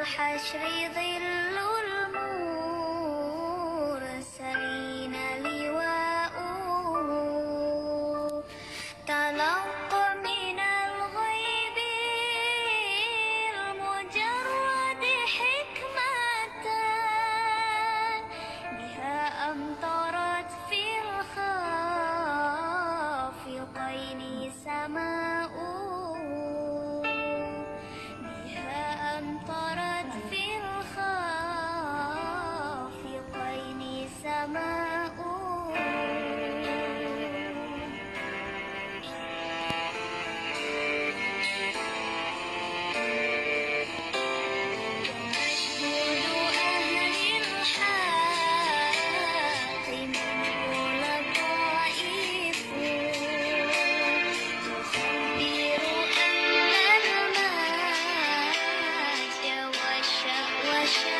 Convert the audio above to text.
الحشر ظل المرسلين my shell.